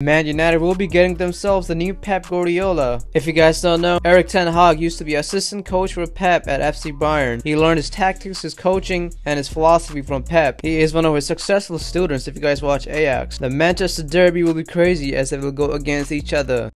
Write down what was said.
Man United will be getting themselves the new Pep Guardiola. If you guys don't know, Erik Ten Hag used to be assistant coach for Pep at FC Bayern. He learned his tactics, his coaching, and his philosophy from Pep. He is one of his successful students if you guys watch Ajax. The Manchester Derby will be crazy as they will go against each other.